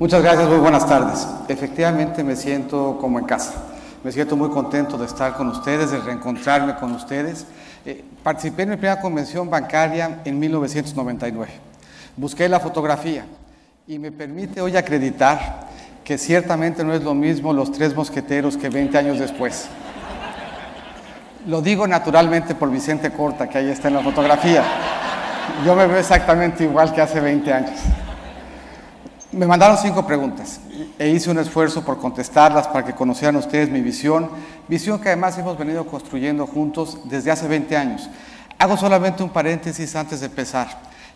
Muchas gracias, muy buenas tardes. Efectivamente me siento como en casa. Me siento muy contento de estar con ustedes, de reencontrarme con ustedes. Eh, participé en mi primera convención bancaria en 1999. Busqué la fotografía y me permite hoy acreditar que ciertamente no es lo mismo los tres mosqueteros que 20 años después. Lo digo naturalmente por Vicente Corta, que ahí está en la fotografía. Yo me veo exactamente igual que hace 20 años. Me mandaron cinco preguntas e hice un esfuerzo por contestarlas para que conocieran ustedes mi visión, visión que además hemos venido construyendo juntos desde hace 20 años. Hago solamente un paréntesis antes de empezar.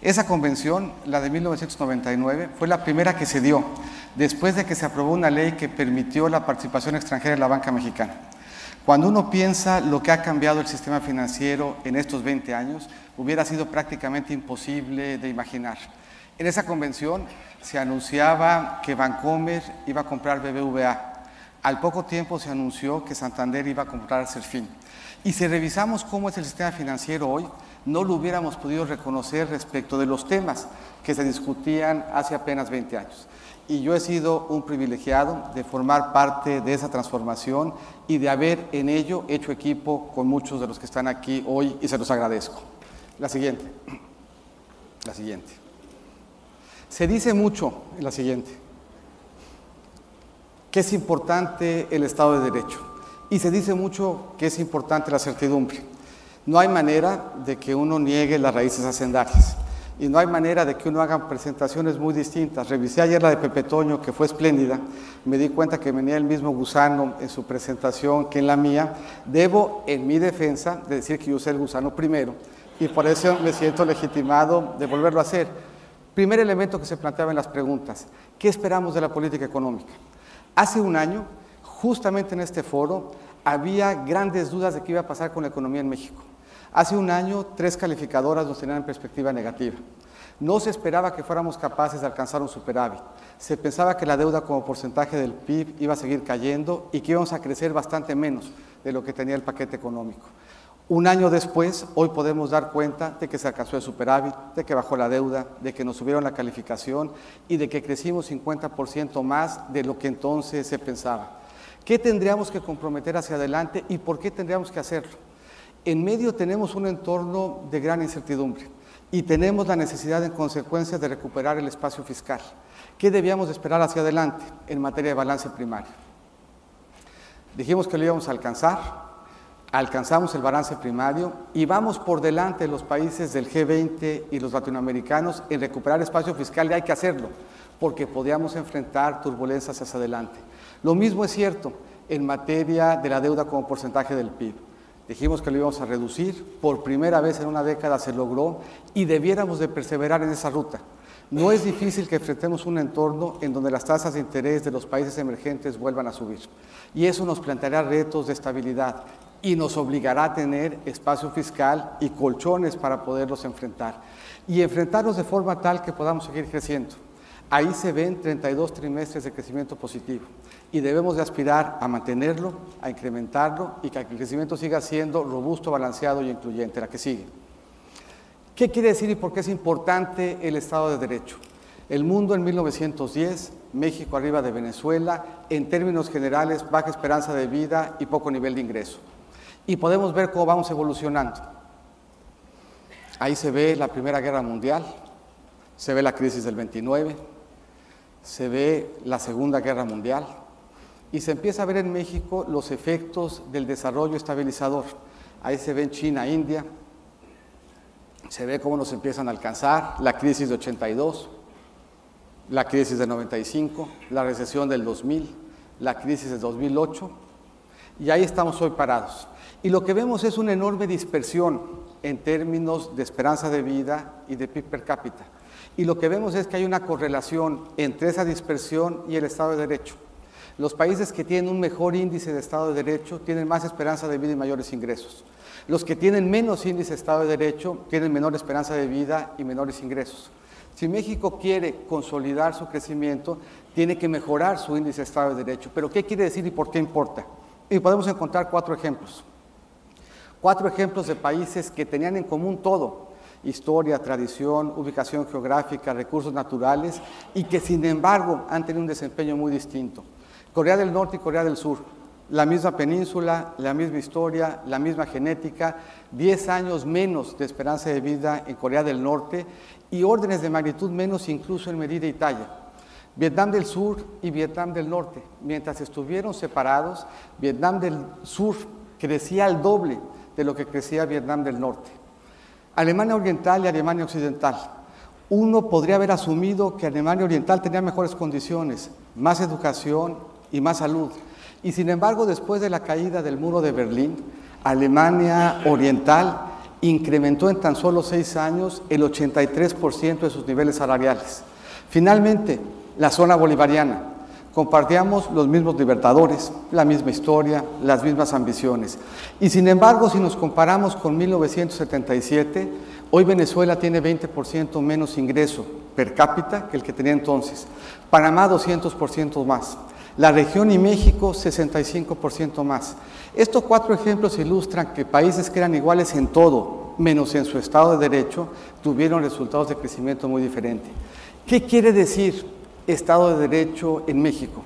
Esa convención, la de 1999, fue la primera que se dio después de que se aprobó una ley que permitió la participación extranjera en la banca mexicana. Cuando uno piensa lo que ha cambiado el sistema financiero en estos 20 años, hubiera sido prácticamente imposible de imaginar. En esa convención se anunciaba que Vancomer iba a comprar BBVA. Al poco tiempo se anunció que Santander iba a comprar Serfín. Y si revisamos cómo es el sistema financiero hoy, no lo hubiéramos podido reconocer respecto de los temas que se discutían hace apenas 20 años. Y yo he sido un privilegiado de formar parte de esa transformación y de haber en ello hecho equipo con muchos de los que están aquí hoy y se los agradezco. La siguiente. La siguiente. Se dice mucho en la siguiente, que es importante el Estado de Derecho y se dice mucho que es importante la certidumbre. No hay manera de que uno niegue las raíces hacendarias y no hay manera de que uno haga presentaciones muy distintas. Revisé ayer la de Pepe Toño, que fue espléndida, me di cuenta que venía el mismo gusano en su presentación que en la mía. Debo, en mi defensa, de decir que yo usé el gusano primero y por eso me siento legitimado de volverlo a hacer Primer elemento que se planteaba en las preguntas, ¿qué esperamos de la política económica? Hace un año, justamente en este foro, había grandes dudas de qué iba a pasar con la economía en México. Hace un año, tres calificadoras nos tenían en perspectiva negativa. No se esperaba que fuéramos capaces de alcanzar un superávit. Se pensaba que la deuda como porcentaje del PIB iba a seguir cayendo y que íbamos a crecer bastante menos de lo que tenía el paquete económico. Un año después, hoy podemos dar cuenta de que se alcanzó el superávit, de que bajó la deuda, de que nos subieron la calificación y de que crecimos 50% más de lo que entonces se pensaba. ¿Qué tendríamos que comprometer hacia adelante y por qué tendríamos que hacerlo? En medio tenemos un entorno de gran incertidumbre y tenemos la necesidad en consecuencia de recuperar el espacio fiscal. ¿Qué debíamos esperar hacia adelante en materia de balance primario? Dijimos que lo íbamos a alcanzar, alcanzamos el balance primario y vamos por delante de los países del G20 y los latinoamericanos en recuperar espacio fiscal y hay que hacerlo porque podíamos enfrentar turbulencias hacia adelante. Lo mismo es cierto en materia de la deuda como porcentaje del PIB. Dijimos que lo íbamos a reducir, por primera vez en una década se logró y debiéramos de perseverar en esa ruta. No es difícil que enfrentemos un entorno en donde las tasas de interés de los países emergentes vuelvan a subir. Y eso nos planteará retos de estabilidad y nos obligará a tener espacio fiscal y colchones para poderlos enfrentar. Y enfrentarlos de forma tal que podamos seguir creciendo. Ahí se ven 32 trimestres de crecimiento positivo y debemos de aspirar a mantenerlo, a incrementarlo y que el crecimiento siga siendo robusto, balanceado y incluyente, la que sigue. ¿Qué quiere decir y por qué es importante el Estado de Derecho? El mundo en 1910, México arriba de Venezuela, en términos generales, baja esperanza de vida y poco nivel de ingreso y podemos ver cómo vamos evolucionando. Ahí se ve la Primera Guerra Mundial, se ve la crisis del 29, se ve la Segunda Guerra Mundial y se empieza a ver en México los efectos del desarrollo estabilizador. Ahí se ve en China, India, se ve cómo nos empiezan a alcanzar la crisis de 82, la crisis de 95, la recesión del 2000, la crisis de 2008 y ahí estamos hoy parados. Y lo que vemos es una enorme dispersión en términos de esperanza de vida y de PIB per cápita. Y lo que vemos es que hay una correlación entre esa dispersión y el Estado de Derecho. Los países que tienen un mejor índice de Estado de Derecho tienen más esperanza de vida y mayores ingresos. Los que tienen menos índice de Estado de Derecho tienen menor esperanza de vida y menores ingresos. Si México quiere consolidar su crecimiento, tiene que mejorar su índice de Estado de Derecho. Pero ¿qué quiere decir y por qué importa? Y podemos encontrar cuatro ejemplos. Cuatro ejemplos de países que tenían en común todo historia, tradición, ubicación geográfica, recursos naturales, y que sin embargo han tenido un desempeño muy distinto. Corea del Norte y Corea del Sur, la misma península, la misma historia, la misma genética, 10 años menos de esperanza de vida en Corea del Norte y órdenes de magnitud menos incluso en medida y talla. Vietnam del Sur y Vietnam del Norte, mientras estuvieron separados, Vietnam del Sur crecía al doble de lo que crecía Vietnam del Norte. Alemania Oriental y Alemania Occidental. Uno podría haber asumido que Alemania Oriental tenía mejores condiciones, más educación y más salud. Y sin embargo, después de la caída del muro de Berlín, Alemania Oriental incrementó en tan solo seis años el 83% de sus niveles salariales. Finalmente, la zona bolivariana. Compartíamos los mismos libertadores, la misma historia, las mismas ambiciones. Y sin embargo, si nos comparamos con 1977, hoy Venezuela tiene 20% menos ingreso per cápita que el que tenía entonces. Panamá 200% más. La región y México 65% más. Estos cuatro ejemplos ilustran que países que eran iguales en todo, menos en su Estado de Derecho, tuvieron resultados de crecimiento muy diferentes. ¿Qué quiere decir Estado de Derecho en México?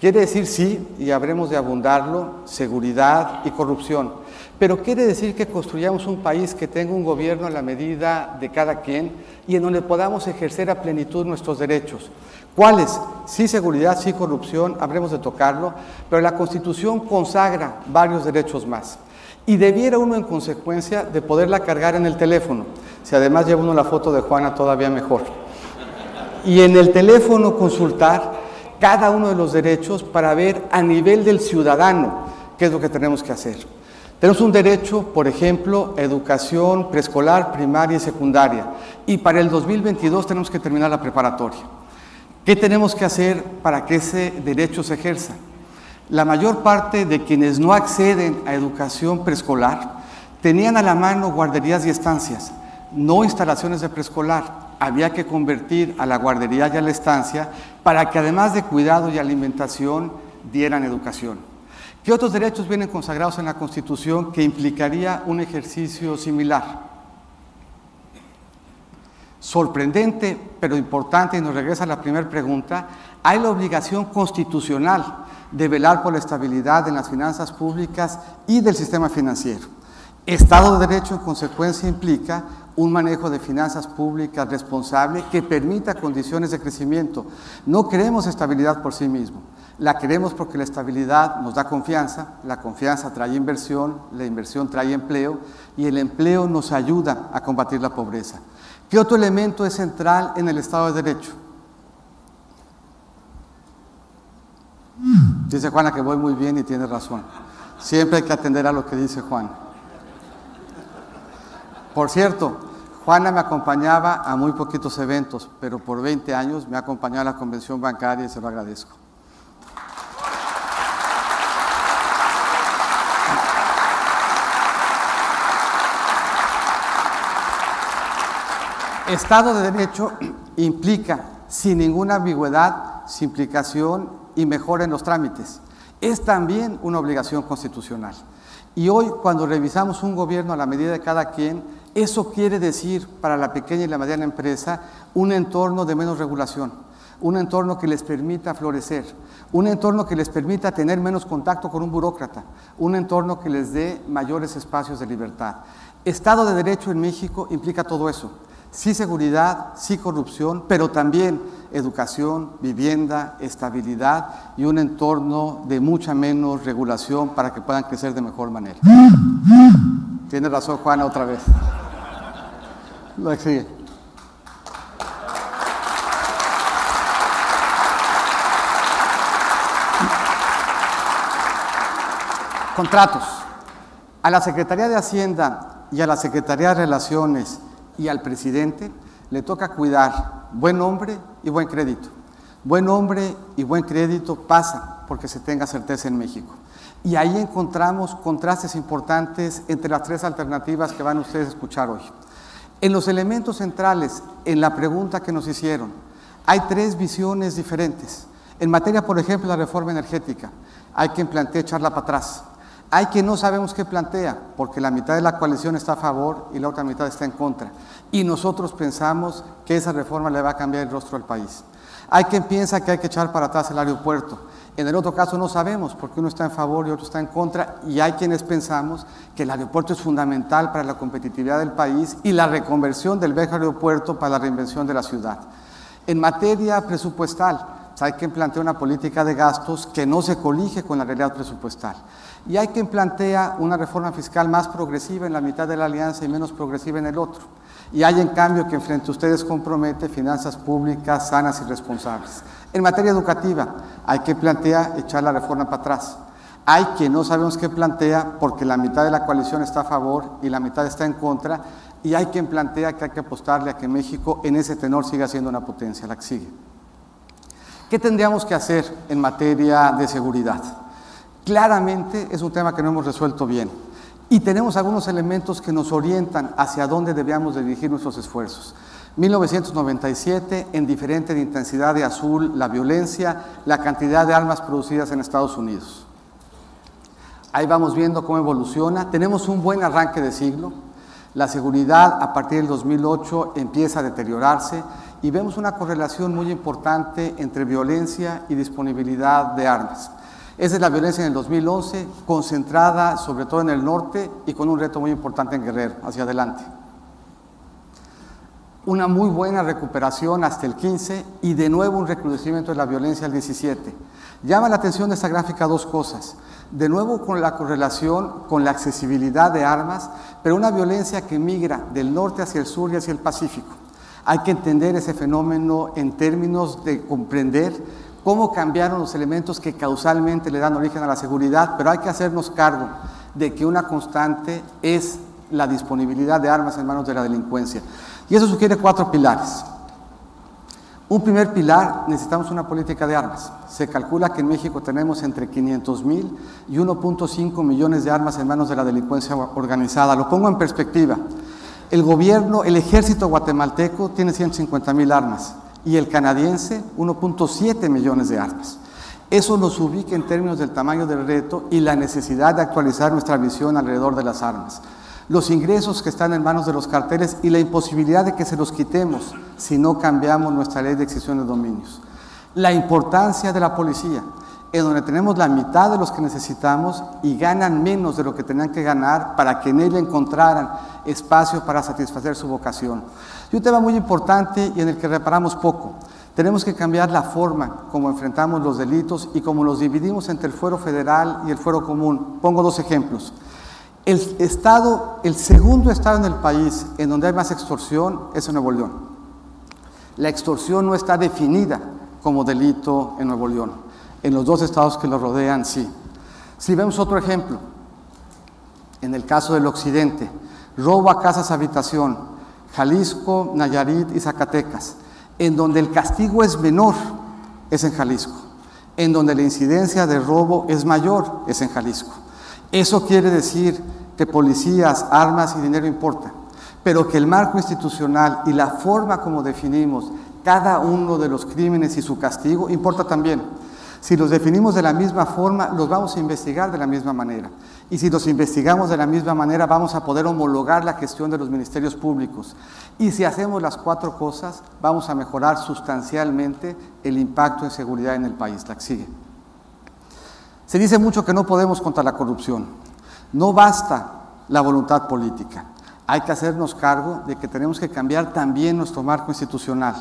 Quiere decir sí, y habremos de abundarlo, seguridad y corrupción. Pero quiere decir que construyamos un país que tenga un gobierno a la medida de cada quien y en donde podamos ejercer a plenitud nuestros derechos. ¿Cuáles? Sí seguridad, sí corrupción, habremos de tocarlo, pero la Constitución consagra varios derechos más. Y debiera uno en consecuencia de poderla cargar en el teléfono. Si además lleva uno la foto de Juana, todavía mejor. Y en el teléfono consultar cada uno de los derechos para ver a nivel del ciudadano qué es lo que tenemos que hacer. Tenemos un derecho, por ejemplo, educación preescolar, primaria y secundaria. Y para el 2022 tenemos que terminar la preparatoria. ¿Qué tenemos que hacer para que ese derecho se ejerza? La mayor parte de quienes no acceden a educación preescolar tenían a la mano guarderías y estancias, no instalaciones de preescolar. Había que convertir a la guardería y a la estancia para que además de cuidado y alimentación dieran educación. ¿Qué otros derechos vienen consagrados en la Constitución que implicaría un ejercicio similar? sorprendente, pero importante, y nos regresa a la primera pregunta, hay la obligación constitucional de velar por la estabilidad de las finanzas públicas y del sistema financiero. Estado de Derecho, en consecuencia, implica un manejo de finanzas públicas responsable que permita condiciones de crecimiento. No queremos estabilidad por sí mismo, la queremos porque la estabilidad nos da confianza, la confianza trae inversión, la inversión trae empleo y el empleo nos ayuda a combatir la pobreza. ¿Qué otro elemento es central en el Estado de Derecho? Dice Juana que voy muy bien y tiene razón. Siempre hay que atender a lo que dice Juan. Por cierto, Juana me acompañaba a muy poquitos eventos, pero por 20 años me ha acompañado a la convención bancaria y se lo agradezco. Estado de Derecho implica, sin ninguna ambigüedad, simplificación y mejora en los trámites. Es también una obligación constitucional. Y hoy, cuando revisamos un gobierno a la medida de cada quien, eso quiere decir para la pequeña y la mediana empresa un entorno de menos regulación, un entorno que les permita florecer, un entorno que les permita tener menos contacto con un burócrata, un entorno que les dé mayores espacios de libertad. Estado de Derecho en México implica todo eso sí seguridad, sí corrupción, pero también educación, vivienda, estabilidad y un entorno de mucha menos regulación para que puedan crecer de mejor manera. Tiene razón Juana otra vez. Lo sigue. Contratos. A la Secretaría de Hacienda y a la Secretaría de Relaciones y al presidente le toca cuidar buen nombre y buen crédito. Buen nombre y buen crédito pasa porque se tenga certeza en México. Y ahí encontramos contrastes importantes entre las tres alternativas que van ustedes a escuchar hoy. En los elementos centrales, en la pregunta que nos hicieron, hay tres visiones diferentes. En materia, por ejemplo, de la reforma energética, hay quien plantea echarla para atrás. Hay quien no sabemos qué plantea, porque la mitad de la coalición está a favor y la otra mitad está en contra. Y nosotros pensamos que esa reforma le va a cambiar el rostro al país. Hay quien piensa que hay que echar para atrás el aeropuerto. En el otro caso no sabemos, porque uno está en favor y otro está en contra. Y hay quienes pensamos que el aeropuerto es fundamental para la competitividad del país y la reconversión del viejo aeropuerto para la reinvención de la ciudad. En materia presupuestal, hay quien plantea una política de gastos que no se colige con la realidad presupuestal. Y hay quien plantea una reforma fiscal más progresiva en la mitad de la alianza y menos progresiva en el otro. Y hay en cambio que frente a ustedes compromete finanzas públicas sanas y responsables. En materia educativa, hay que plantear echar la reforma para atrás. Hay quien no sabemos qué plantea porque la mitad de la coalición está a favor y la mitad está en contra. Y hay quien plantea que hay que apostarle a que México en ese tenor siga siendo una potencia, la que sigue. ¿Qué tendríamos que hacer en materia de seguridad? Claramente es un tema que no hemos resuelto bien y tenemos algunos elementos que nos orientan hacia dónde debíamos dirigir nuestros esfuerzos. 1997, en diferente de intensidad de azul, la violencia, la cantidad de armas producidas en Estados Unidos. Ahí vamos viendo cómo evoluciona. Tenemos un buen arranque de siglo. La seguridad a partir del 2008 empieza a deteriorarse y vemos una correlación muy importante entre violencia y disponibilidad de armas. Esa es la violencia en el 2011, concentrada sobre todo en el norte y con un reto muy importante en Guerrero, hacia adelante. Una muy buena recuperación hasta el 15 y de nuevo un recrudecimiento de la violencia al 17. Llama la atención de esta gráfica dos cosas. De nuevo con la correlación con la accesibilidad de armas, pero una violencia que migra del norte hacia el sur y hacia el Pacífico. Hay que entender ese fenómeno en términos de comprender cómo cambiaron los elementos que causalmente le dan origen a la seguridad, pero hay que hacernos cargo de que una constante es la disponibilidad de armas en manos de la delincuencia. Y eso sugiere cuatro pilares. Un primer pilar, necesitamos una política de armas. Se calcula que en México tenemos entre 500 mil y 1.5 millones de armas en manos de la delincuencia organizada. Lo pongo en perspectiva. El gobierno, el ejército guatemalteco tiene 150 mil armas y el canadiense 1.7 millones de armas. Eso nos ubica en términos del tamaño del reto y la necesidad de actualizar nuestra visión alrededor de las armas. Los ingresos que están en manos de los carteles y la imposibilidad de que se los quitemos si no cambiamos nuestra ley de excepción de dominios. La importancia de la policía, en donde tenemos la mitad de los que necesitamos y ganan menos de lo que tenían que ganar para que en ella encontraran espacio para satisfacer su vocación. Y un tema muy importante y en el que reparamos poco. Tenemos que cambiar la forma como enfrentamos los delitos y como los dividimos entre el fuero federal y el fuero común. Pongo dos ejemplos. El estado, el segundo estado en el país en donde hay más extorsión es en Nuevo León. La extorsión no está definida como delito en Nuevo León. En los dos estados que lo rodean, sí. Si vemos otro ejemplo, en el caso del occidente, robo a casas habitación, Jalisco, Nayarit y Zacatecas. En donde el castigo es menor, es en Jalisco. En donde la incidencia de robo es mayor, es en Jalisco. Eso quiere decir que policías, armas y dinero importan, pero que el marco institucional y la forma como definimos cada uno de los crímenes y su castigo importa también. Si los definimos de la misma forma, los vamos a investigar de la misma manera. Y si los investigamos de la misma manera, vamos a poder homologar la gestión de los ministerios públicos. Y si hacemos las cuatro cosas, vamos a mejorar sustancialmente el impacto en seguridad en el país. La que sigue. Se dice mucho que no podemos contra la corrupción. No basta la voluntad política. Hay que hacernos cargo de que tenemos que cambiar también nuestro marco institucional.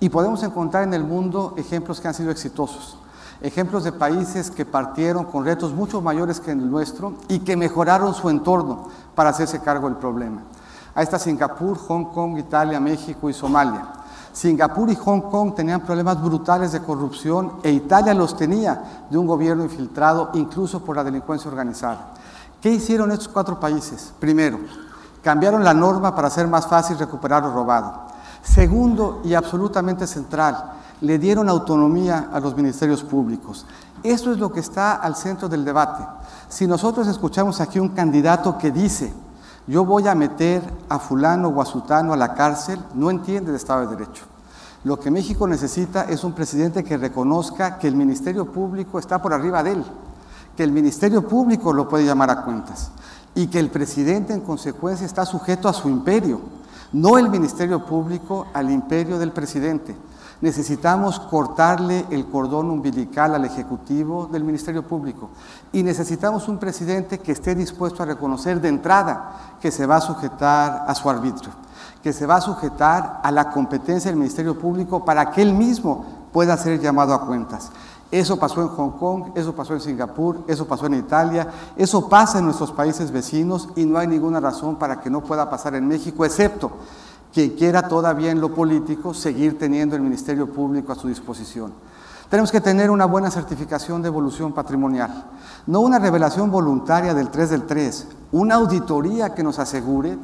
Y podemos encontrar en el mundo ejemplos que han sido exitosos ejemplos de países que partieron con retos mucho mayores que el nuestro y que mejoraron su entorno para hacerse cargo del problema. Ahí está Singapur, Hong Kong, Italia, México y Somalia. Singapur y Hong Kong tenían problemas brutales de corrupción e Italia los tenía de un gobierno infiltrado incluso por la delincuencia organizada. ¿Qué hicieron estos cuatro países? Primero, cambiaron la norma para hacer más fácil recuperar lo robado. Segundo y absolutamente central, le dieron autonomía a los ministerios públicos. Eso es lo que está al centro del debate. Si nosotros escuchamos aquí un candidato que dice, yo voy a meter a fulano o a sutano a la cárcel, no entiende de Estado de Derecho. Lo que México necesita es un presidente que reconozca que el Ministerio Público está por arriba de él, que el Ministerio Público lo puede llamar a cuentas y que el presidente en consecuencia está sujeto a su imperio, no el Ministerio Público al imperio del presidente. Necesitamos cortarle el cordón umbilical al Ejecutivo del Ministerio Público y necesitamos un presidente que esté dispuesto a reconocer de entrada que se va a sujetar a su arbitrio, que se va a sujetar a la competencia del Ministerio Público para que él mismo pueda ser llamado a cuentas. Eso pasó en Hong Kong, eso pasó en Singapur, eso pasó en Italia, eso pasa en nuestros países vecinos y no hay ninguna razón para que no pueda pasar en México, excepto quien quiera todavía en lo político seguir teniendo el Ministerio Público a su disposición. Tenemos que tener una buena certificación de evolución patrimonial, no una revelación voluntaria del 3 del 3, una auditoría que nos asegure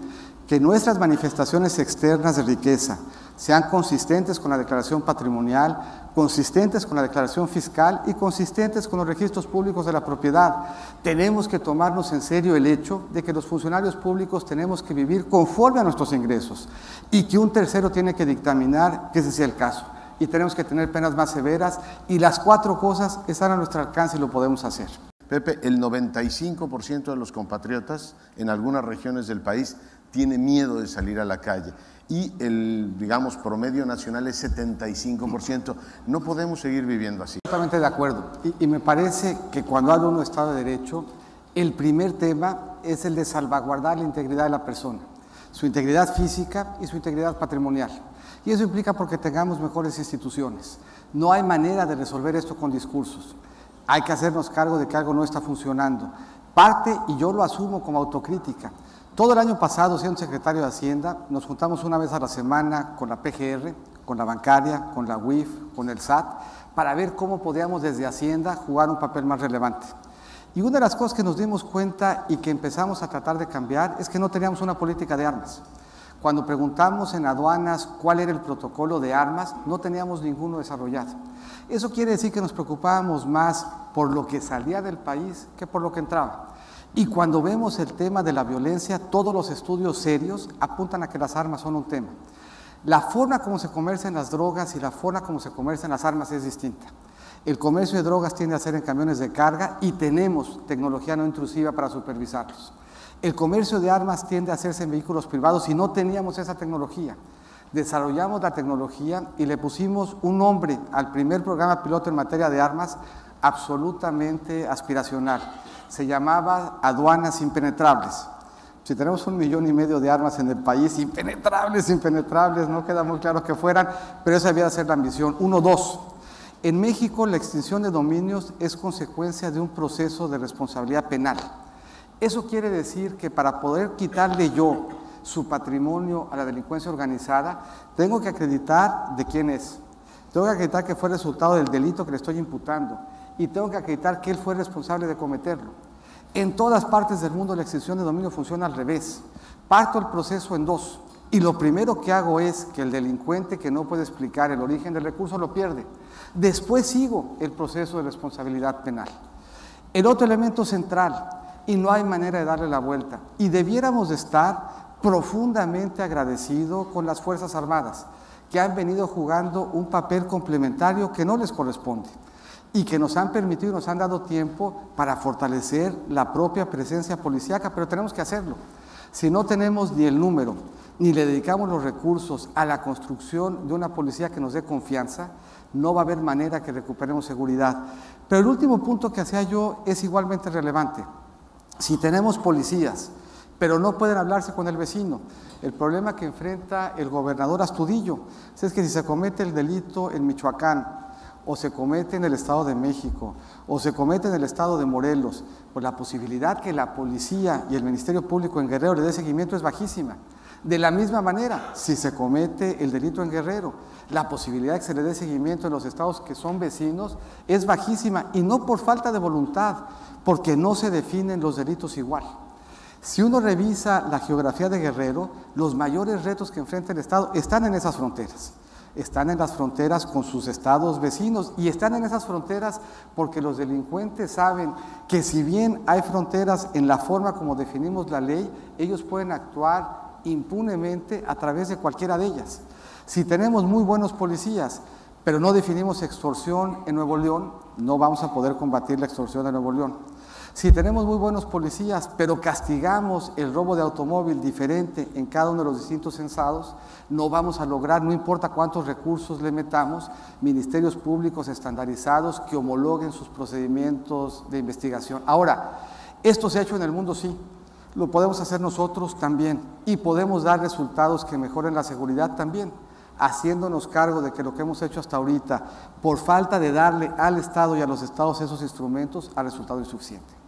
que nuestras manifestaciones externas de riqueza sean consistentes con la declaración patrimonial, consistentes con la declaración fiscal y consistentes con los registros públicos de la propiedad. Tenemos que tomarnos en serio el hecho de que los funcionarios públicos tenemos que vivir conforme a nuestros ingresos y que un tercero tiene que dictaminar que ese sea el caso. Y tenemos que tener penas más severas y las cuatro cosas están a nuestro alcance y lo podemos hacer. Pepe, el 95% de los compatriotas en algunas regiones del país tiene miedo de salir a la calle y el, digamos, promedio nacional es 75%. No podemos seguir viviendo así. Totalmente de acuerdo. Y, me parece que cuando habla uno de Estado de Derecho, el primer tema es el de salvaguardar la integridad de la persona, su integridad física y su integridad patrimonial. Y eso implica porque tengamos mejores instituciones. No hay manera de resolver esto con discursos. Hay que hacernos cargo de que algo no está funcionando. Parte, y yo lo asumo como autocrítica, todo el año pasado, siendo secretario de Hacienda, nos juntamos una vez a la semana con la PGR, con la bancaria, con la UIF, con el SAT, para ver cómo podíamos desde Hacienda jugar un papel más relevante. Y una de las cosas que nos dimos cuenta y que empezamos a tratar de cambiar es que no teníamos una política de armas. Cuando preguntamos en aduanas cuál era el protocolo de armas, no teníamos ninguno desarrollado. Eso quiere decir que nos preocupábamos más por lo que salía del país que por lo que entraba. Y cuando vemos el tema de la violencia, todos los estudios serios apuntan a que las armas son un tema. La forma como se comercian las drogas y la forma como se comercian las armas es distinta. El comercio de drogas tiende a ser en camiones de carga y tenemos tecnología no intrusiva para supervisarlos. El comercio de armas tiende a hacerse en vehículos privados y no teníamos esa tecnología. Desarrollamos la tecnología y le pusimos un nombre al primer programa piloto en materia de armas absolutamente aspiracional se llamaba aduanas impenetrables. Si tenemos un millón y medio de armas en el país, impenetrables, impenetrables, no queda muy claro que fueran, pero esa había de ser la ambición. Uno, dos. En México la extinción de dominios es consecuencia de un proceso de responsabilidad penal. Eso quiere decir que para poder quitarle yo su patrimonio a la delincuencia organizada, tengo que acreditar de quién es. Tengo que acreditar que fue resultado del delito que le estoy imputando y tengo que acreditar que él fue responsable de cometerlo. En todas partes del mundo la extinción de dominio funciona al revés. Parto el proceso en dos y lo primero que hago es que el delincuente que no puede explicar el origen del recurso lo pierde. Después sigo el proceso de responsabilidad penal. El otro elemento central, y no hay manera de darle la vuelta, y debiéramos de estar profundamente agradecidos con las Fuerzas Armadas, que han venido jugando un papel complementario que no les corresponde y que nos han permitido, nos han dado tiempo para fortalecer la propia presencia policíaca, pero tenemos que hacerlo. Si no tenemos ni el número, ni le dedicamos los recursos a la construcción de una policía que nos dé confianza, no va a haber manera que recuperemos seguridad. Pero el último punto que hacía yo es igualmente relevante. Si tenemos policías, pero no pueden hablarse con el vecino, el problema que enfrenta el gobernador Astudillo es que si se comete el delito en Michoacán, o se comete en el Estado de México, o se comete en el Estado de Morelos, pues la posibilidad que la policía y el Ministerio Público en Guerrero le dé seguimiento es bajísima. De la misma manera, si se comete el delito en Guerrero, la posibilidad de que se le dé seguimiento en los estados que son vecinos es bajísima y no por falta de voluntad, porque no se definen los delitos igual. Si uno revisa la geografía de Guerrero, los mayores retos que enfrenta el Estado están en esas fronteras están en las fronteras con sus estados vecinos y están en esas fronteras porque los delincuentes saben que si bien hay fronteras en la forma como definimos la ley, ellos pueden actuar impunemente a través de cualquiera de ellas. Si tenemos muy buenos policías, pero no definimos extorsión en Nuevo León, no vamos a poder combatir la extorsión en Nuevo León. Si tenemos muy buenos policías, pero castigamos el robo de automóvil diferente en cada uno de los distintos censados, no vamos a lograr, no importa cuántos recursos le metamos, ministerios públicos estandarizados que homologuen sus procedimientos de investigación. Ahora, esto se ha hecho en el mundo, sí, lo podemos hacer nosotros también y podemos dar resultados que mejoren la seguridad también haciéndonos cargo de que lo que hemos hecho hasta ahorita, por falta de darle al Estado y a los Estados esos instrumentos, ha resultado insuficiente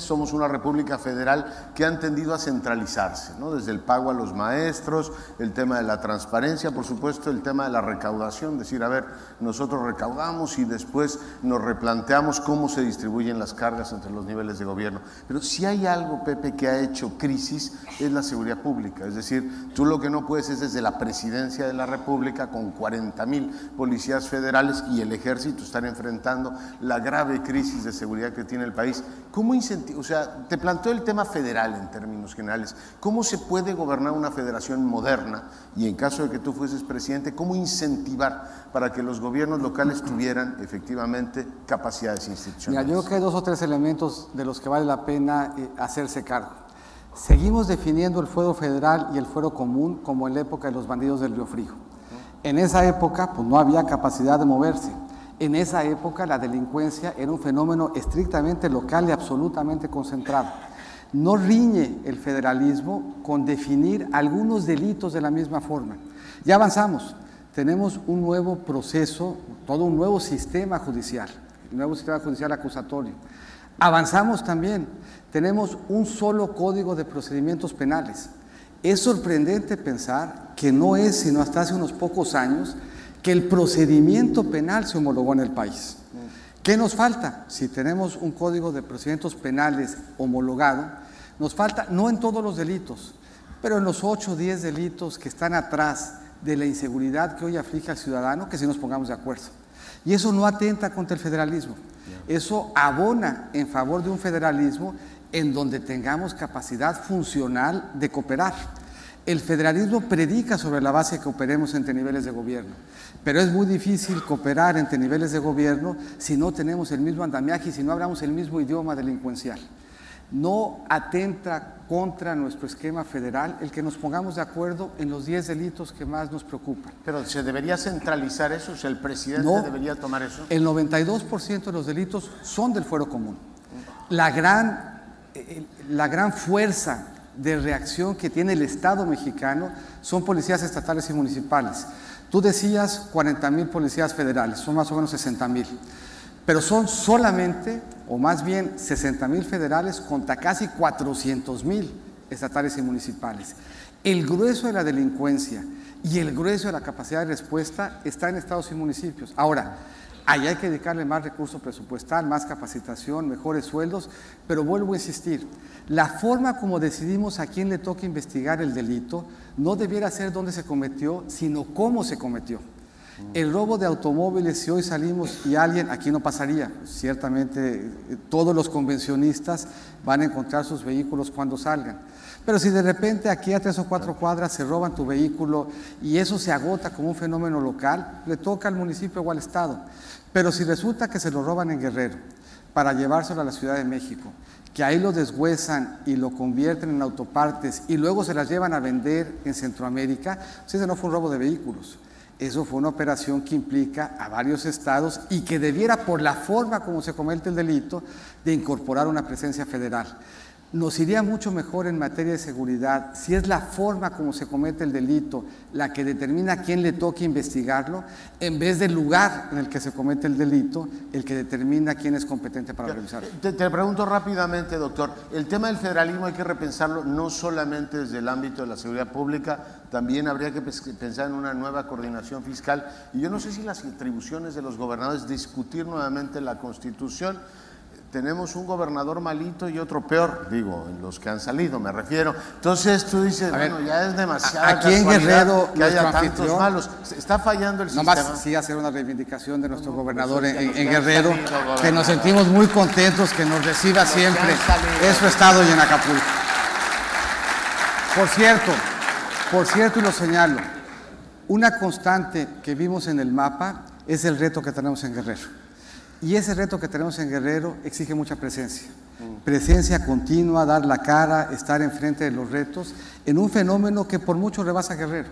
somos una república federal que han tendido a centralizarse, ¿no? desde el pago a los maestros, el tema de la transparencia, por supuesto, el tema de la recaudación, decir, a ver, nosotros recaudamos y después nos replanteamos cómo se distribuyen las cargas entre los niveles de gobierno. Pero si hay algo, Pepe, que ha hecho crisis, es la seguridad pública. Es decir, tú lo que no puedes es desde la presidencia de la República, con 40 mil policías federales y el ejército, estar enfrentando la grave crisis de seguridad que tiene el país. ¿Cómo o sea, te planteo el tema federal en términos generales. ¿Cómo se puede gobernar una federación moderna y en caso de que tú fueses presidente, cómo incentivar para que los gobiernos locales tuvieran efectivamente capacidades institucionales? Mira, yo creo que hay dos o tres elementos de los que vale la pena eh, hacerse cargo. Seguimos definiendo el fuero federal y el fuero común como en la época de los bandidos del Río Frío. En esa época, pues no había capacidad de moverse. En esa época la delincuencia era un fenómeno estrictamente local y absolutamente concentrado. No riñe el federalismo con definir algunos delitos de la misma forma. Ya avanzamos, tenemos un nuevo proceso, todo un nuevo sistema judicial, un nuevo sistema judicial acusatorio. Avanzamos también, tenemos un solo código de procedimientos penales. Es sorprendente pensar que no es sino hasta hace unos pocos años que el procedimiento penal se homologó en el país. ¿Qué nos falta? Si tenemos un código de procedimientos penales homologado, nos falta, no en todos los delitos, pero en los 8 o 10 delitos que están atrás de la inseguridad que hoy aflige al ciudadano, que si nos pongamos de acuerdo. Y eso no atenta contra el federalismo, eso abona en favor de un federalismo en donde tengamos capacidad funcional de cooperar. El federalismo predica sobre la base que operemos entre niveles de gobierno, pero es muy difícil cooperar entre niveles de gobierno si no tenemos el mismo andamiaje y si no hablamos el mismo idioma delincuencial. No atenta contra nuestro esquema federal el que nos pongamos de acuerdo en los 10 delitos que más nos preocupan. Pero se debería centralizar eso, o el presidente debería tomar eso. El 92% de los delitos son del fuero común. La gran, eh, la gran fuerza de reacción que tiene el Estado mexicano son policías estatales y municipales. Tú decías 40 mil policías federales, son más o menos 60 mil, pero son solamente, o más bien 60 mil federales contra casi 400 mil estatales y municipales. El grueso de la delincuencia y el grueso de la capacidad de respuesta está en estados y municipios. Ahora, Ahí hay que dedicarle más recursos presupuestal, más capacitación, mejores sueldos, pero vuelvo a insistir, la forma como decidimos a quién le toca investigar el delito no debiera ser dónde se cometió, sino cómo se cometió. El robo de automóviles, si hoy salimos y alguien, aquí no pasaría, ciertamente eh, todos los convencionistas van a encontrar sus vehículos cuando salgan. Pero si de repente aquí a tres o cuatro cuadras se roban tu vehículo y eso se agota como un fenómeno local, le toca al municipio o al Estado. Pero si resulta que se lo roban en Guerrero para llevárselo a la Ciudad de México, que ahí lo deshuesan y lo convierten en autopartes y luego se las llevan a vender en Centroamérica, pues ese no fue un robo de vehículos. Eso fue una operación que implica a varios estados y que debiera, por la forma como se comete el delito, de incorporar una presencia federal. Nos iría mucho mejor en materia de seguridad si es la forma como se comete el delito la que determina a quién le toca investigarlo, en vez del lugar en el que se comete el delito, el que determina quién es competente para realizarlo. Te, te pregunto rápidamente, doctor, el tema del federalismo hay que repensarlo no solamente desde el ámbito de la seguridad pública, también habría que pensar en una nueva coordinación fiscal. Y yo no sé si las atribuciones de los gobernadores discutir nuevamente la constitución tenemos un gobernador malito y otro peor, digo, en los que han salido, me refiero. Entonces tú dices, bueno, ya es demasiado. Aquí en Guerrero, que haya tantos malos. Está fallando el sistema. Nomás sí hacer una reivindicación de nuestro gobernador en, Guerrero, que nos sentimos muy contentos, que nos reciba siempre. Es su estado y en Acapulco. Por cierto, por cierto, y lo señalo, una constante que vimos en el mapa es el reto que tenemos en Guerrero Y ese reto que tenemos en Guerrero exige mucha presencia. Presencia continua, dar la cara, estar enfrente de los retos, en un fenómeno que por mucho rebasa Guerrero.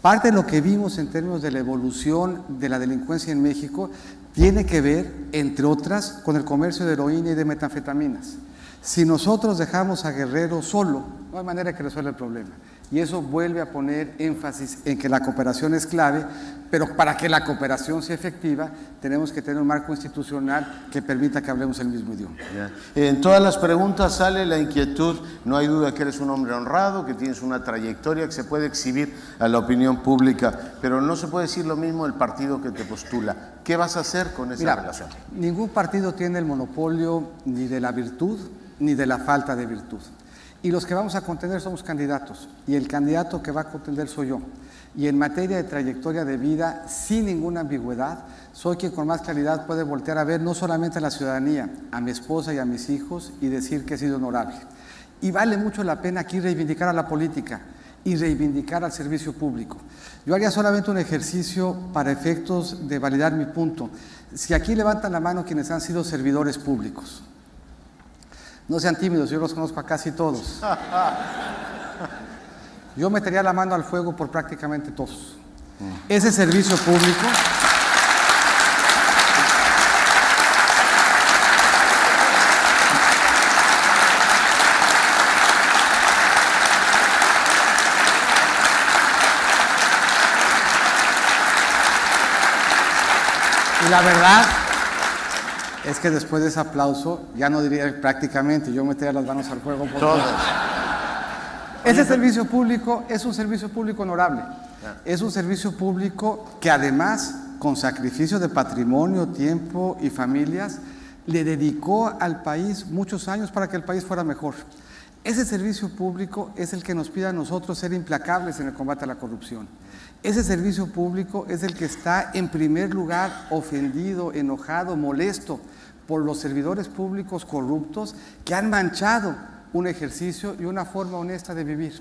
Parte de lo que vimos en términos de la evolución de la delincuencia en México tiene que ver, entre otras, con el comercio de heroína y de metanfetaminas. Si nosotros dejamos a Guerrero solo, no hay manera que resuelva el problema. Y eso vuelve a poner énfasis en que la cooperación es clave, pero para que la cooperación sea efectiva, tenemos que tener un marco institucional que permita que hablemos el mismo idioma. En todas las preguntas sale la inquietud, no hay duda que eres un hombre honrado, que tienes una trayectoria que se puede exhibir a la opinión pública, pero no se puede decir lo mismo del partido que te postula. ¿Qué vas a hacer con esa relación? Ningún partido tiene el monopolio ni de la virtud ni de la falta de virtud. Y los que vamos a contender somos candidatos. Y el candidato que va a contender soy yo. Y en materia de trayectoria de vida, sin ninguna ambigüedad, soy quien con más claridad puede voltear a ver no solamente a la ciudadanía, a mi esposa y a mis hijos y decir que he sido honorable. Y vale mucho la pena aquí reivindicar a la política y reivindicar al servicio público. Yo haría solamente un ejercicio para efectos de validar mi punto. Si aquí levantan la mano quienes han sido servidores públicos, no sean tímidos, yo los conozco a casi todos. Yo metería la mano al fuego por prácticamente todos. Ese servicio público... Y la verdad, es que después de ese aplauso, ya no diría prácticamente, yo metería las manos al fuego por todos. Ese servicio público es un servicio público honorable. Es un servicio público que además, con sacrificio de patrimonio, tiempo y familias, le dedicó al país muchos años para que el país fuera mejor. Ese servicio público es el que nos pide a nosotros ser implacables en el combate a la corrupción. Ese servicio público es el que está en primer lugar ofendido, enojado, molesto por los servidores públicos corruptos que han manchado un ejercicio y una forma honesta de vivir.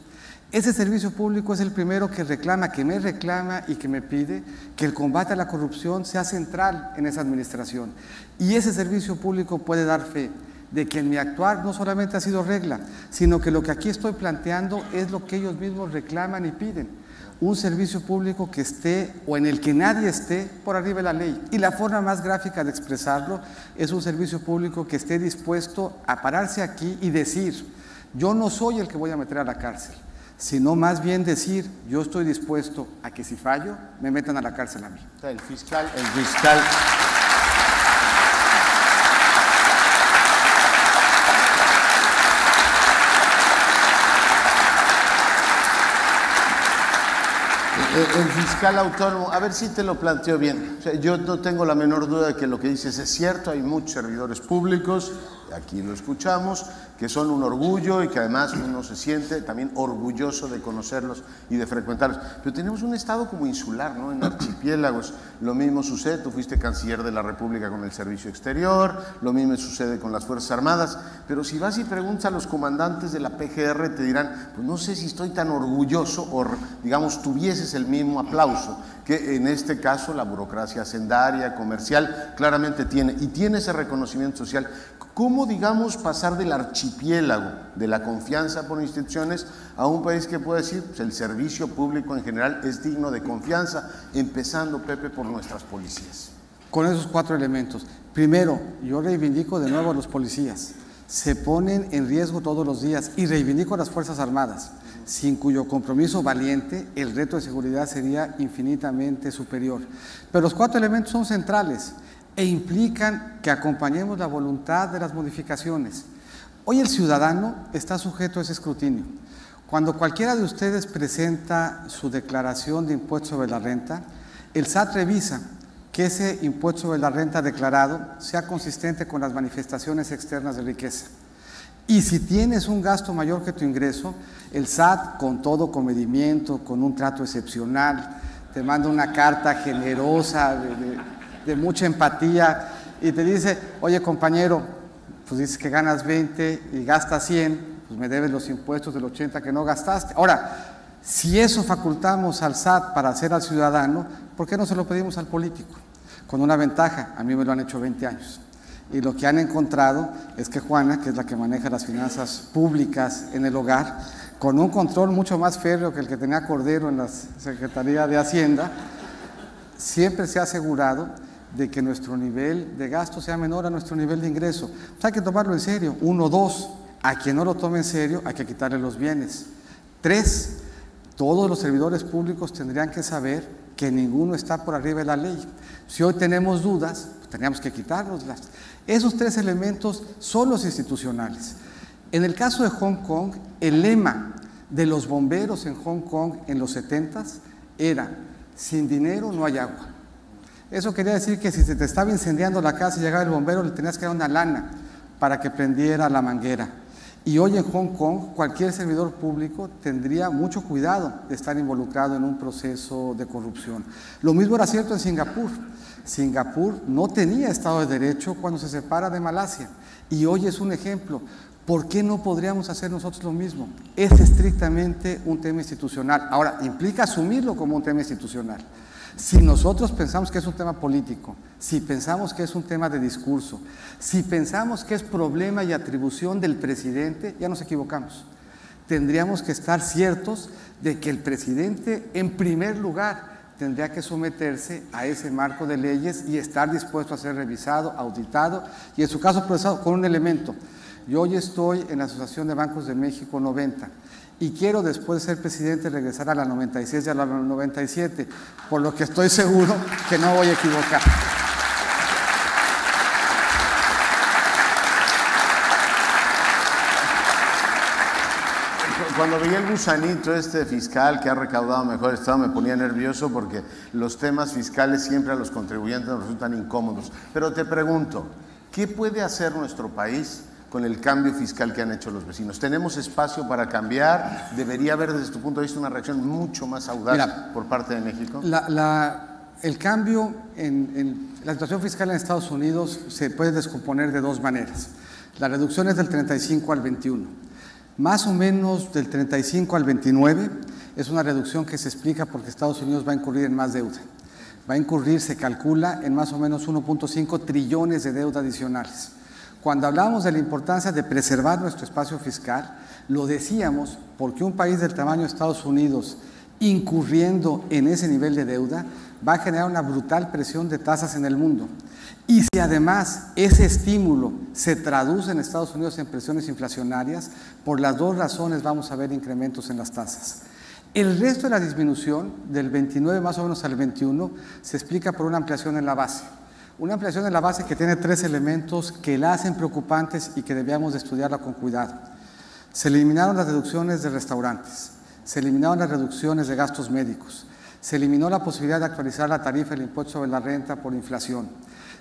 Ese servicio público es el primero que reclama, que me reclama y que me pide que el combate a la corrupción sea central en esa administración. Y ese servicio público puede dar fe de que en mi actuar no solamente ha sido regla, sino que lo que aquí estoy planteando es lo que ellos mismos reclaman y piden un servicio público que esté o en el que nadie esté por arriba de la ley. Y la forma más gráfica de expresarlo es un servicio público que esté dispuesto a pararse aquí y decir, yo no soy el que voy a meter a la cárcel, sino más bien decir, yo estoy dispuesto a que si fallo, me metan a la cárcel a mí. El fiscal, el fiscal el fiscal autónomo, a ver si te lo planteo bien. yo no tengo la menor duda de que lo que dices es cierto, hay muchos servidores públicos, aquí lo escuchamos, que son un orgullo y que además uno se siente también orgulloso de conocerlos y de frecuentarlos. Pero tenemos un estado como insular, ¿no? En archipiélagos. Lo mismo sucede, tú fuiste canciller de la República con el Servicio Exterior, lo mismo sucede con las Fuerzas Armadas, pero si vas y preguntas a los comandantes de la PGR te dirán, pues no sé si estoy tan orgulloso o digamos tuvieses el mismo aplauso que en este caso la burocracia hacendaria, comercial, claramente tiene, y tiene ese reconocimiento social. ¿Cómo, digamos, pasar del archipiélago de la confianza por instituciones a un país que puede decir, pues el servicio público en general es digno de confianza, empezando, Pepe, por nuestras policías? Con esos cuatro elementos. Primero, yo reivindico de nuevo a los policías. Se ponen en riesgo todos los días y reivindico a las Fuerzas Armadas, sin cuyo compromiso valiente el reto de seguridad sería infinitamente superior. Pero los cuatro elementos son centrales e implican que acompañemos la voluntad de las modificaciones. Hoy el ciudadano está sujeto a ese escrutinio. Cuando cualquiera de ustedes presenta su declaración de impuesto sobre la renta, el SAT revisa que ese impuesto sobre la renta declarado sea consistente con las manifestaciones externas de riqueza. Y si tienes un gasto mayor que tu ingreso, el SAT, con todo comedimiento, con un trato excepcional, te manda una carta generosa de, mucha empatía y te dice, oye compañero, pues dices que ganas 20 y gastas 100, pues me debes los impuestos del 80 que no gastaste. Ahora, si eso facultamos al SAT para hacer al ciudadano, ¿por qué no se lo pedimos al político? con una ventaja, a mí me lo han hecho 20 años. Y lo que han encontrado es que Juana, que es la que maneja las finanzas públicas en el hogar, con un control mucho más férreo que el que tenía Cordero en la Secretaría de Hacienda, siempre se ha asegurado de que nuestro nivel de gasto sea menor a nuestro nivel de ingreso. hay que tomarlo en serio. Uno, dos, a quien no lo tome en serio hay que quitarle los bienes. Tres, todos los servidores públicos tendrían que saber que ninguno está por arriba de la ley. Si hoy tenemos dudas, pues tendríamos que quitarnoslas. Esos tres elementos son los institucionales. En el caso de Hong Kong, el lema de los bomberos en Hong Kong en los 70 era, sin dinero no hay agua. Eso quería decir que si se te estaba incendiando la casa y llegaba el bombero, le tenías que dar una lana para que prendiera la manguera. Y hoy en Hong Kong cualquier servidor público tendría mucho cuidado de estar involucrado en un proceso de corrupción. Lo mismo era cierto en Singapur. Singapur no tenía Estado de Derecho cuando se separa de Malasia. Y hoy es un ejemplo. ¿Por qué no podríamos hacer nosotros lo mismo? Es estrictamente un tema institucional. Ahora, implica asumirlo como un tema institucional. Si nosotros pensamos que es un tema político, si pensamos que es un tema de discurso, si pensamos que es problema y atribución del presidente, ya nos equivocamos. Tendríamos que estar ciertos de que el presidente, en primer lugar, tendría que someterse a ese marco de leyes y estar dispuesto a ser revisado, auditado y en su caso procesado con un elemento. Yo hoy estoy en la Asociación de Bancos de México 90 y quiero después de ser presidente regresar a la 96 y a la 97, por lo que estoy seguro que no voy a equivocar. Cuando vi el gusanito este fiscal que ha recaudado mejor Estado me ponía nervioso porque los temas fiscales siempre a los contribuyentes nos resultan incómodos. Pero te pregunto, ¿qué puede hacer nuestro país con el cambio fiscal que han hecho los vecinos. ¿Tenemos espacio para cambiar? ¿Debería haber desde tu punto de vista una reacción mucho más audaz por parte de México? el cambio en, la situación fiscal en Estados Unidos se puede descomponer de dos maneras. La reducción es del 35 al 21. Más o menos del 35 al 29 es una reducción que se explica porque Estados Unidos va a incurrir en más deuda. Va a incurrir, se calcula, en más o menos 1.5 trillones de deuda adicionales. Cuando hablamos de la importancia de preservar nuestro espacio fiscal, lo decíamos porque un país del tamaño de Estados Unidos incurriendo en ese nivel de deuda va a generar una brutal presión de tasas en el mundo. Y si además ese estímulo se traduce en Estados Unidos en presiones inflacionarias, por las dos razones vamos a ver incrementos en las tasas. El resto de la disminución, del 29 más o menos al 21, se explica por una ampliación en la base. Una ampliación de la base que tiene tres elementos que la hacen preocupantes y que debíamos de estudiarla con cuidado. Se eliminaron las deducciones de restaurantes, se eliminaron las reducciones de gastos médicos, se eliminó la posibilidad de actualizar la tarifa del impuesto sobre la renta por inflación,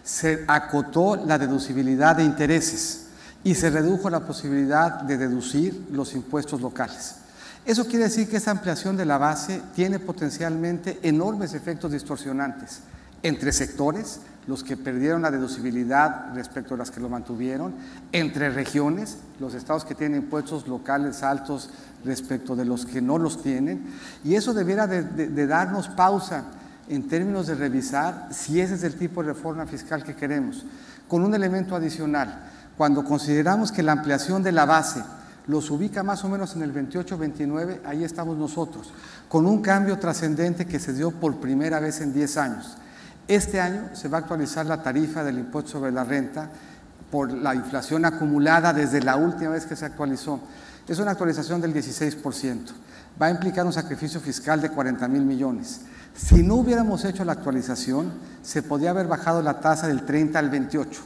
se acotó la deducibilidad de intereses y se redujo la posibilidad de deducir los impuestos locales. Eso quiere decir que esa ampliación de la base tiene potencialmente enormes efectos distorsionantes entre sectores, los que perdieron la deducibilidad respecto a las que lo mantuvieron, entre regiones, los estados que tienen impuestos locales altos respecto de los que no los tienen, y eso debiera de, darnos pausa en términos de revisar si ese es el tipo de reforma fiscal que queremos. Con un elemento adicional, cuando consideramos que la ampliación de la base los ubica más o menos en el 28-29, ahí estamos nosotros, con un cambio trascendente que se dio por primera vez en 10 años. Este año se va a actualizar la tarifa del impuesto sobre la renta por la inflación acumulada desde la última vez que se actualizó. Es una actualización del 16%. Va a implicar un sacrificio fiscal de 40 mil millones. Si no hubiéramos hecho la actualización, se podría haber bajado la tasa del 30 al 28.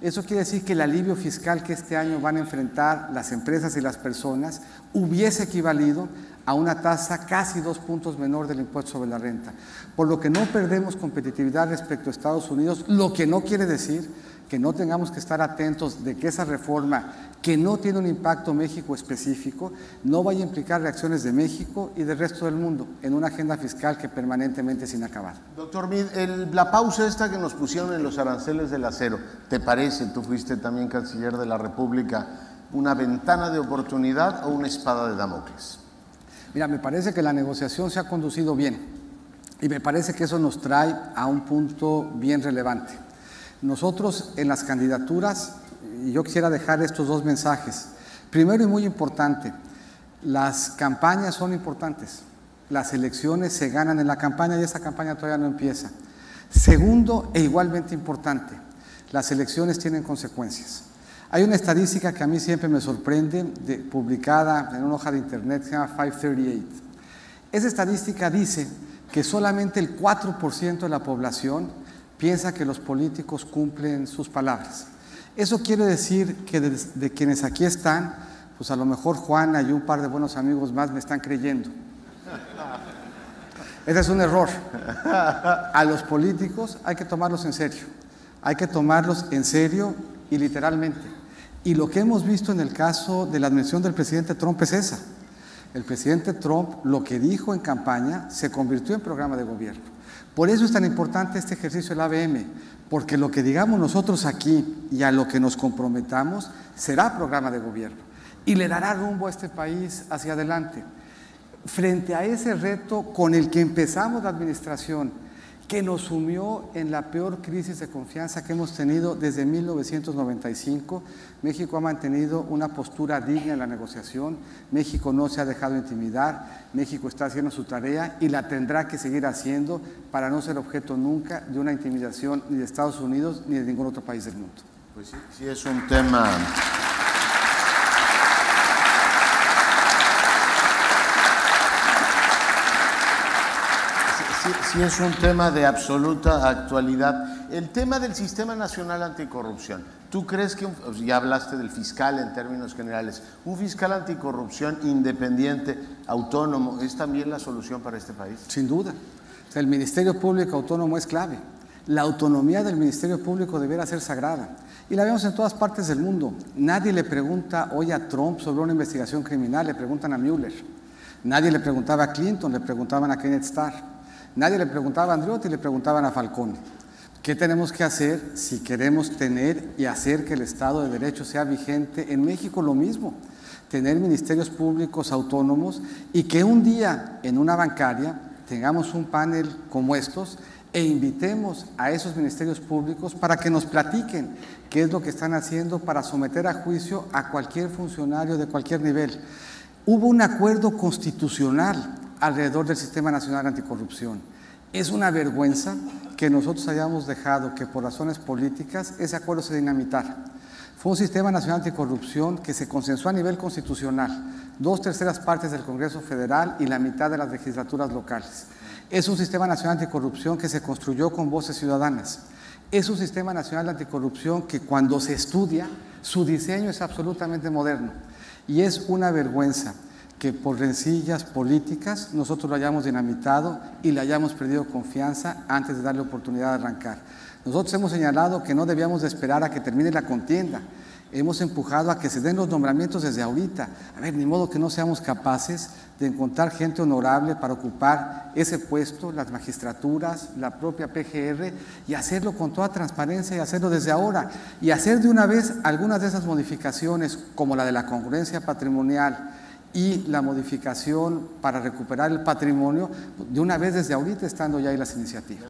Eso quiere decir que el alivio fiscal que este año van a enfrentar las empresas y las personas hubiese equivalido a una tasa casi dos puntos menor del impuesto sobre la renta, por lo que no perdemos competitividad respecto a Estados Unidos, lo que no quiere decir que no tengamos que estar atentos de que esa reforma, que no tiene un impacto México específico, no vaya a implicar reacciones de México y del resto del mundo en una agenda fiscal que permanentemente es inacabada. Doctor Mid, la pausa esta que nos pusieron en los aranceles del acero, ¿te parece, tú fuiste también canciller de la República, una ventana de oportunidad o una espada de Damocles? Mira, me parece que la negociación se ha conducido bien. Y me parece que eso nos trae a un punto bien relevante. Nosotros en las candidaturas, y yo quisiera dejar estos dos mensajes. Primero y muy importante, las campañas son importantes. Las elecciones se ganan en la campaña y esa campaña todavía no empieza. Segundo, e igualmente importante, las elecciones tienen consecuencias. Hay una estadística que a mí siempre me sorprende, publicada en una hoja de internet que se llama 538. Esa estadística dice que solamente el 4% de la población piensa que los políticos cumplen sus palabras. Eso quiere decir que de, quienes aquí están, pues a lo mejor Juana y un par de buenos amigos más me están creyendo. Ese es un error. A los políticos hay que tomarlos en serio. Hay que tomarlos en serio y literalmente. Y lo que hemos visto en el caso de la administración del presidente Trump es esa. El presidente Trump lo que dijo en campaña se convirtió en programa de gobierno. Por eso es tan importante este ejercicio del ABM, porque lo que digamos nosotros aquí y a lo que nos comprometamos será programa de gobierno y le dará rumbo a este país hacia adelante. Frente a ese reto con el que empezamos la administración, que nos sumió en la peor crisis de confianza que hemos tenido desde 1995. México ha mantenido una postura digna en la negociación, México no se ha dejado intimidar, México está haciendo su tarea y la tendrá que seguir haciendo para no ser objeto nunca de una intimidación ni de Estados Unidos ni de ningún otro país del mundo. Pues sí, sí es un tema sí, es un tema de absoluta actualidad. El tema del Sistema Nacional Anticorrupción. ¿Tú crees que, ya hablaste del fiscal en términos generales, un fiscal anticorrupción independiente, autónomo, es también la solución para este país? Sin duda. el Ministerio Público Autónomo es clave. La autonomía del Ministerio Público debiera ser sagrada. Y la vemos en todas partes del mundo. Nadie le pregunta hoy a Trump sobre una investigación criminal, le preguntan a Mueller. Nadie le preguntaba a Clinton, le preguntaban a Kenneth Starr. Nadie le preguntaba a Andriotti, le preguntaban a Falcone. ¿Qué tenemos que hacer si queremos tener y hacer que el Estado de Derecho sea vigente? En México lo mismo, tener ministerios públicos autónomos y que un día en una bancaria tengamos un panel como estos e invitemos a esos ministerios públicos para que nos platiquen qué es lo que están haciendo para someter a juicio a cualquier funcionario de cualquier nivel. Hubo un acuerdo constitucional alrededor del Sistema Nacional Anticorrupción. Es una vergüenza que nosotros hayamos dejado que por razones políticas ese acuerdo se dinamitara. Fue un Sistema Nacional Anticorrupción que se consensuó a nivel constitucional, dos terceras partes del Congreso Federal y la mitad de las legislaturas locales. Es un Sistema Nacional Anticorrupción que se construyó con voces ciudadanas. Es un Sistema Nacional Anticorrupción que cuando se estudia, su diseño es absolutamente moderno. Y es una vergüenza que por rencillas políticas nosotros lo hayamos dinamitado y le hayamos perdido confianza antes de darle oportunidad de arrancar. Nosotros hemos señalado que no debíamos de esperar a que termine la contienda. Hemos empujado a que se den los nombramientos desde ahorita. A ver, ni modo que no seamos capaces de encontrar gente honorable para ocupar ese puesto, las magistraturas, la propia PGR, y hacerlo con toda transparencia y hacerlo desde ahora. Y hacer de una vez algunas de esas modificaciones, como la de la congruencia patrimonial, y la modificación para recuperar el patrimonio de una vez desde ahorita estando ya ahí las iniciativas.